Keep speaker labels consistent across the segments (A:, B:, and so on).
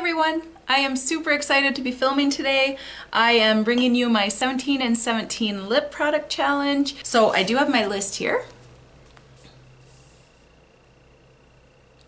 A: Everyone! I am super excited to be filming today. I am bringing you my 17 and 17 lip product challenge. So I do have my list here.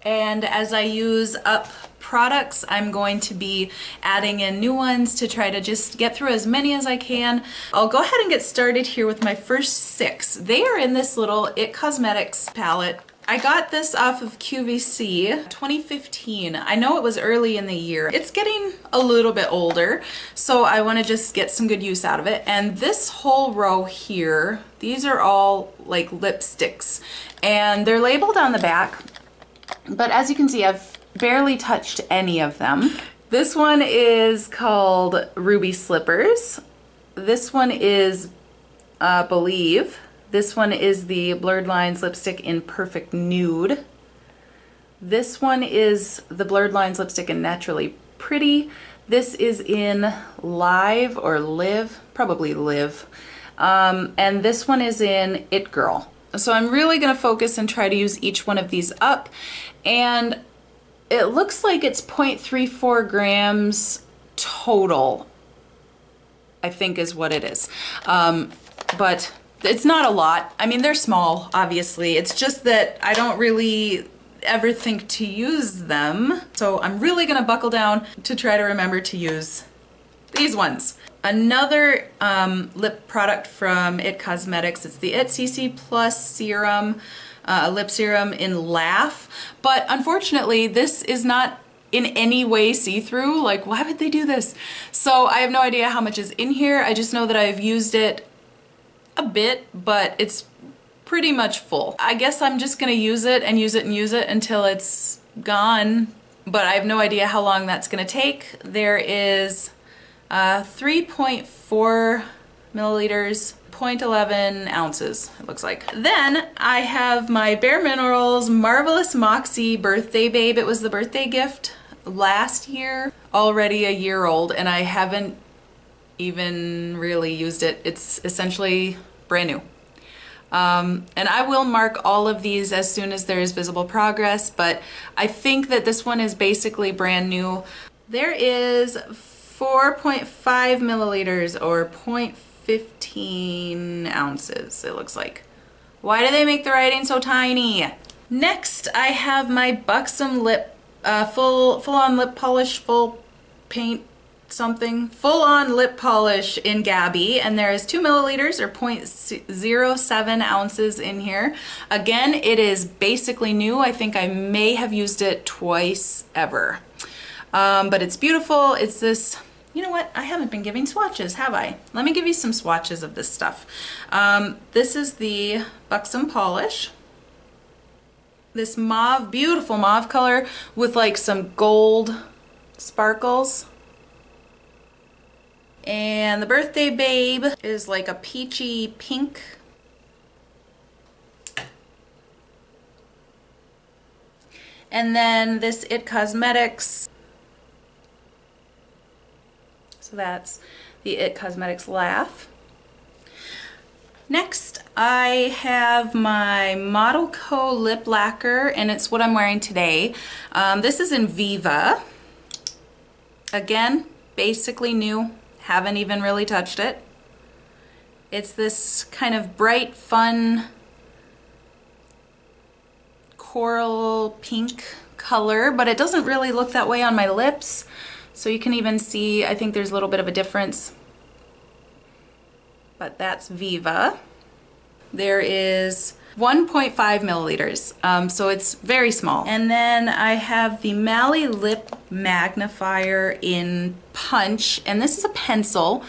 A: And as I use up products, I'm going to be adding in new ones to try to just get through as many as I can. I'll go ahead and get started here with my first six. They are in this little IT Cosmetics palette I got this off of QVC 2015. I know it was early in the year. It's getting a little bit older, so I want to just get some good use out of it. And this whole row here, these are all like lipsticks, and they're labeled on the back, but as you can see, I've barely touched any of them. This one is called Ruby Slippers. This one is uh, Believe. This one is the Blurred Lines lipstick in Perfect Nude. This one is the Blurred Lines lipstick in Naturally Pretty. This is in Live or Live, probably Live. Um, and this one is in It Girl. So I'm really gonna focus and try to use each one of these up. And it looks like it's 0.34 grams total, I think is what it is. Um, but it's not a lot. I mean, they're small, obviously. It's just that I don't really ever think to use them. So I'm really gonna buckle down to try to remember to use these ones. Another um, lip product from IT Cosmetics, it's the IT CC Plus Serum, uh, lip serum in Laugh. But unfortunately, this is not in any way see-through. Like, why would they do this? So I have no idea how much is in here. I just know that I've used it a bit, but it's pretty much full. I guess I'm just gonna use it and use it and use it until it's gone, but I have no idea how long that's gonna take. There is uh, 3.4 milliliters 0.11 ounces, it looks like. Then I have my Bare Minerals Marvelous Moxie Birthday Babe. It was the birthday gift last year, already a year old, and I haven't even really used it. It's essentially brand new. Um, and I will mark all of these as soon as there is visible progress, but I think that this one is basically brand new. There is 4.5 milliliters or 0.15 ounces, it looks like. Why do they make the writing so tiny? Next, I have my Buxom Lip, uh, full, full on lip polish, full paint something full-on lip polish in Gabby and there is two milliliters or 0.07 ounces in here. Again, it is basically new. I think I may have used it twice ever. Um, but it's beautiful. It's this, you know what? I haven't been giving swatches, have I? Let me give you some swatches of this stuff. Um, this is the Buxom Polish this mauve, beautiful mauve color with like some gold sparkles. And the Birthday Babe is like a peachy pink. And then this IT Cosmetics. So that's the IT Cosmetics Laugh. Next, I have my Model Co. Lip Lacquer, and it's what I'm wearing today. Um, this is in Viva. Again, basically new haven't even really touched it. It's this kind of bright, fun coral pink color, but it doesn't really look that way on my lips. So you can even see, I think there's a little bit of a difference. But that's Viva. There is 1.5 milliliters, um, so it's very small. And then I have the Mally Lip Magnifier in Punch, and this is a pencil.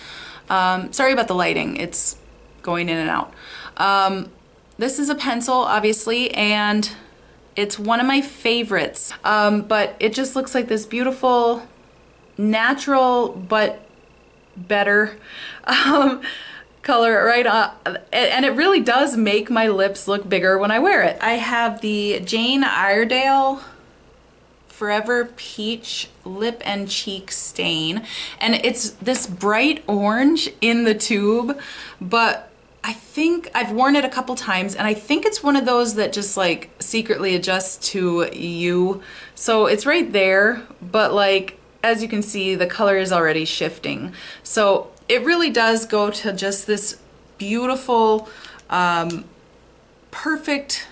A: Um, sorry about the lighting, it's going in and out. Um, this is a pencil, obviously, and it's one of my favorites, um, but it just looks like this beautiful, natural, but better color right on and it really does make my lips look bigger when I wear it. I have the Jane Iredale Forever Peach Lip and Cheek Stain and it's this bright orange in the tube but I think I've worn it a couple times and I think it's one of those that just like secretly adjusts to you. So it's right there, but like as you can see, the color is already shifting. So it really does go to just this beautiful, um, perfect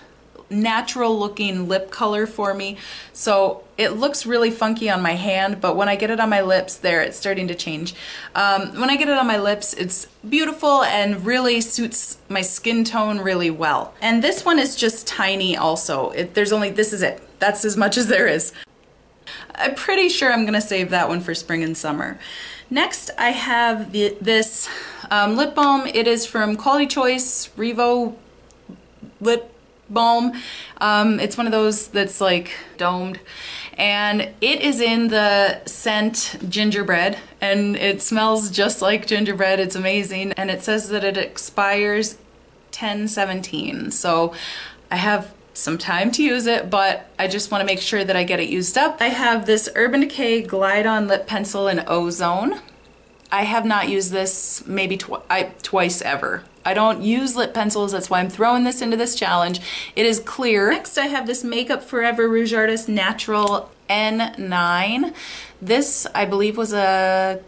A: natural looking lip color for me. So it looks really funky on my hand, but when I get it on my lips there, it's starting to change. Um, when I get it on my lips, it's beautiful and really suits my skin tone really well. And this one is just tiny also. It, there's only, this is it. That's as much as there is. I'm pretty sure I'm gonna save that one for spring and summer. Next, I have the, this um, lip balm. It is from Quality Choice Revo Lip balm. Um, it's one of those that's like domed and it is in the scent gingerbread and it smells just like gingerbread. It's amazing and it says that it expires 1017. So I have some time to use it, but I just want to make sure that I get it used up. I have this Urban Decay Glide On Lip Pencil in Ozone. I have not used this maybe tw I, twice ever. I don't use lip pencils, that's why I'm throwing this into this challenge. It is clear. Next I have this Make Up For Ever Rouge Artist Natural N9. This, I believe, was a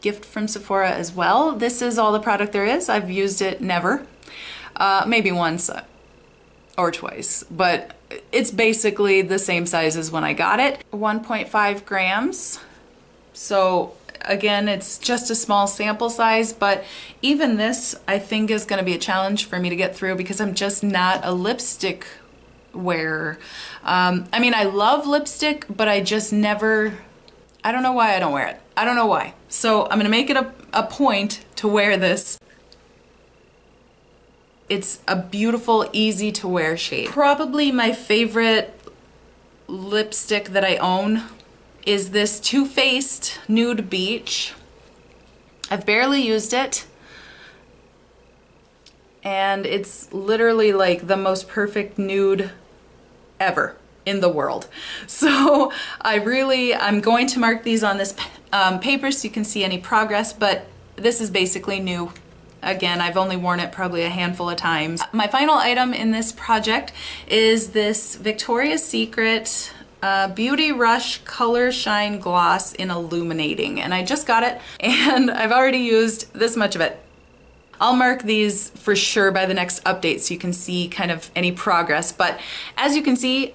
A: gift from Sephora as well. This is all the product there is. I've used it never. Uh, maybe once or twice, but it's basically the same size as when I got it. 1.5 grams. So Again, it's just a small sample size, but even this I think is gonna be a challenge for me to get through because I'm just not a lipstick wearer. Um, I mean, I love lipstick, but I just never, I don't know why I don't wear it. I don't know why. So I'm gonna make it a, a point to wear this. It's a beautiful, easy to wear shade. Probably my favorite lipstick that I own is this Too Faced Nude Beach. I've barely used it. And it's literally like the most perfect nude ever in the world. So I really, I'm going to mark these on this um, paper so you can see any progress, but this is basically new. Again, I've only worn it probably a handful of times. My final item in this project is this Victoria's Secret uh, Beauty Rush Color Shine Gloss in Illuminating. And I just got it and I've already used this much of it. I'll mark these for sure by the next update so you can see kind of any progress. But as you can see,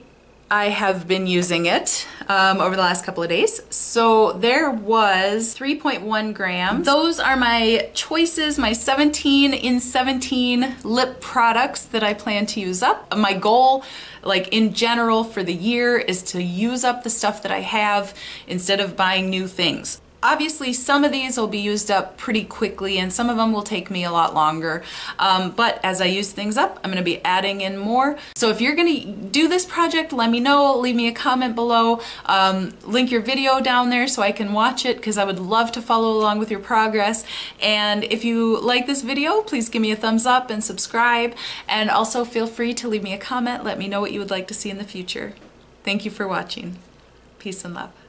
A: I have been using it um, over the last couple of days. So there was 3.1 grams. Those are my choices, my 17 in 17 lip products that I plan to use up. My goal, like in general for the year, is to use up the stuff that I have instead of buying new things. Obviously, some of these will be used up pretty quickly and some of them will take me a lot longer. Um, but as I use things up, I'm gonna be adding in more. So if you're gonna do this project, let me know, leave me a comment below, um, link your video down there so I can watch it because I would love to follow along with your progress. And if you like this video, please give me a thumbs up and subscribe. And also feel free to leave me a comment, let me know what you would like to see in the future. Thank you for watching. Peace and love.